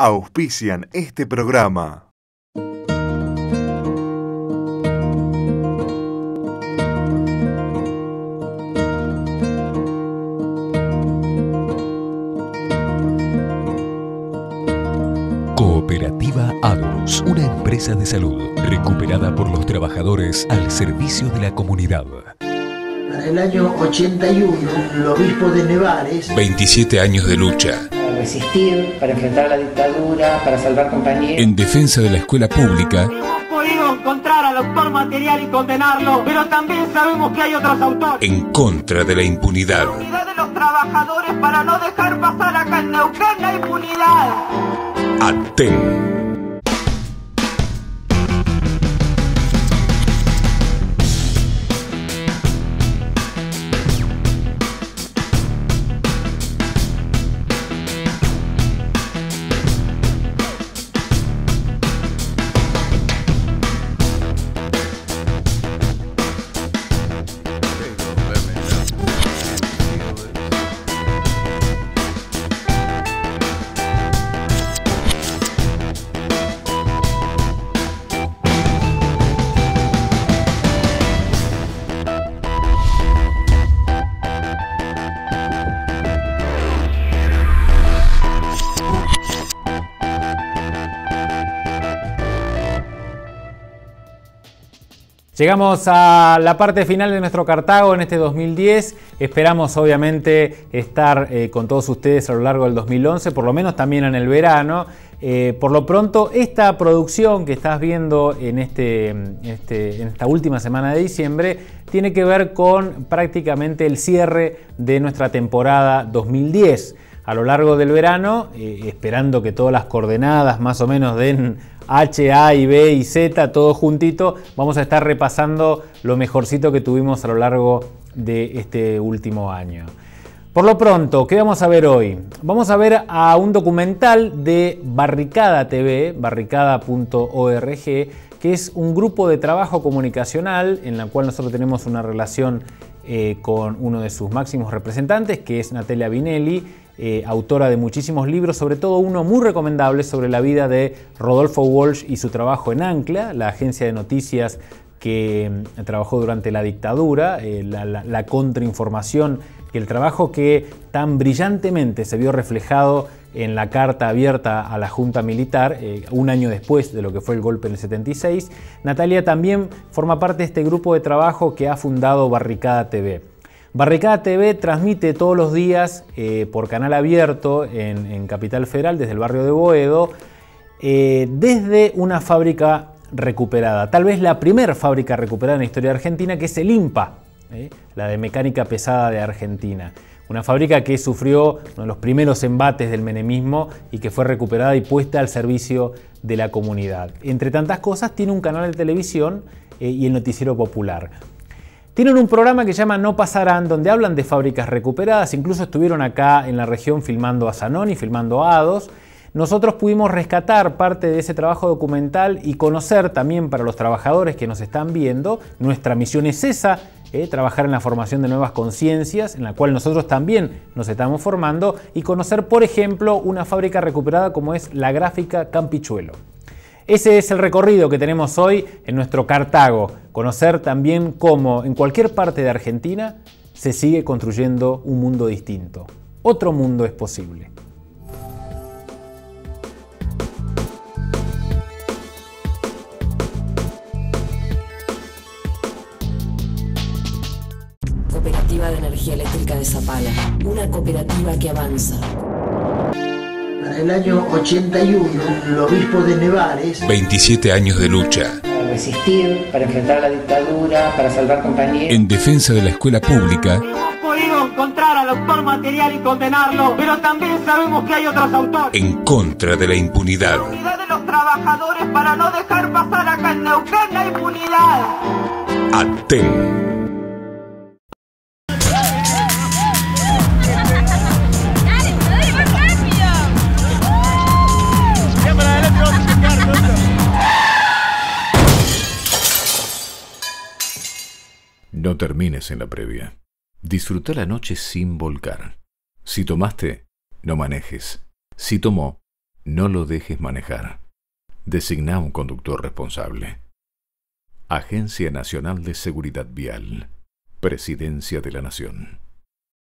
auspician este programa. Cooperativa ADOS, una empresa de salud recuperada por los trabajadores al servicio de la comunidad. Para el año 81, el obispo de Nevares 27 años de lucha resistir, para enfrentar la dictadura, para salvar compañeros. en defensa de la escuela pública Hemos podido encontrar al autor material y condenarlo, pero también sabemos que hay otros autores. en contra de la impunidad. La unidad de los trabajadores para no dejar pasar acá en Neuquén la impunidad. ATEN. Llegamos a la parte final de nuestro Cartago en este 2010. Esperamos obviamente estar eh, con todos ustedes a lo largo del 2011, por lo menos también en el verano. Eh, por lo pronto, esta producción que estás viendo en, este, este- en esta última semana de diciembre tiene que ver con prácticamente el cierre de nuestra temporada 2010 a lo largo del verano, eh, esperando que todas las coordenadas más o menos den H, A y B y Z, todo juntito, vamos a estar repasando lo mejorcito que tuvimos a lo largo de este último año. Por lo pronto, ¿qué vamos a ver hoy? Vamos a ver a un documental de Barricada TV, barricada.org, que es un grupo de trabajo comunicacional en la cual nosotros tenemos una relación eh, con uno de sus máximos representantes, que es Natalia Vinelli, eh, autora de muchísimos libros, sobre todo uno muy recomendable sobre la vida de Rodolfo Walsh y su trabajo en Ancla, la agencia de noticias que mm, trabajó durante la dictadura, eh, la, contrainformación el trabajo que tan brillantemente se vio reflejado en la carta abierta a la Junta Militar, eh, un año después de lo que fue el golpe en el 76. Natalia también forma parte de este grupo de trabajo que ha fundado Barricada TV. Barricada TV transmite todos los días eh, por canal abierto en, Capital Federal, desde el barrio de Boedo, eh, desde una fábrica recuperada, tal vez la primera fábrica recuperada en la historia de Argentina, que es el IMPA, ¿eh? la de mecánica pesada de Argentina. Una fábrica que sufrió uno de los primeros embates del menemismo y que fue recuperada y puesta al servicio de la comunidad. Entre tantas cosas, tiene un canal de televisión y el noticiero popular. Tienen un programa que se llama No Pasarán, donde hablan de fábricas recuperadas. Incluso estuvieron acá en la región filmando a Zanoni, filmando a Ados. Nosotros pudimos rescatar parte de ese trabajo documental y conocer también para los trabajadores que nos están viendo. Nuestra misión es esa, eh, trabajar en la formación de nuevas conciencias, en la cual nosotros también nos estamos formando, y conocer, por ejemplo, una fábrica recuperada como es la gráfica Campichuelo. Ese es el recorrido que tenemos hoy en nuestro Cartago. Conocer también cómo en cualquier parte de Argentina se sigue construyendo un mundo distinto. Otro mundo es posible. Cooperativa de Energía Eléctrica de Zapala. Una cooperativa que avanza. Para el año 81, el obispo de Nevares 27 años de lucha Para resistir, para enfrentar la dictadura, para salvar compañeros. en defensa de la escuela pública Hemos podido encontrar al autor material y condenarlo, pero también sabemos que hay otros autores. en contra de la impunidad. La unidad de los trabajadores para no dejar pasar acá en Neuquén la impunidad. ATEN. No termines en la previa. Disfruta la noche sin volcar. Si tomaste, no manejes. Si tomó, No lo dejes manejar. Designa un conductor responsable. Agencia Nacional de Seguridad Vial. Presidencia de la Nación.